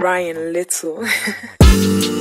Ryan Little. Oh